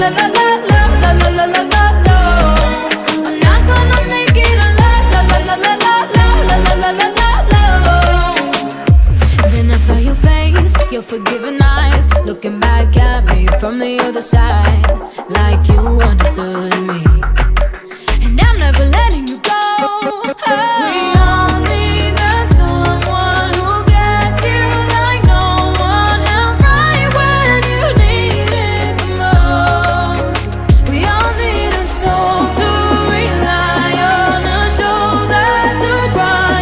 la la la la la la la la la la I'm not gonna make it la la la la la la la la la la la Then I saw your face, your forgiving eyes Looking back at me from the other side Like you understood me.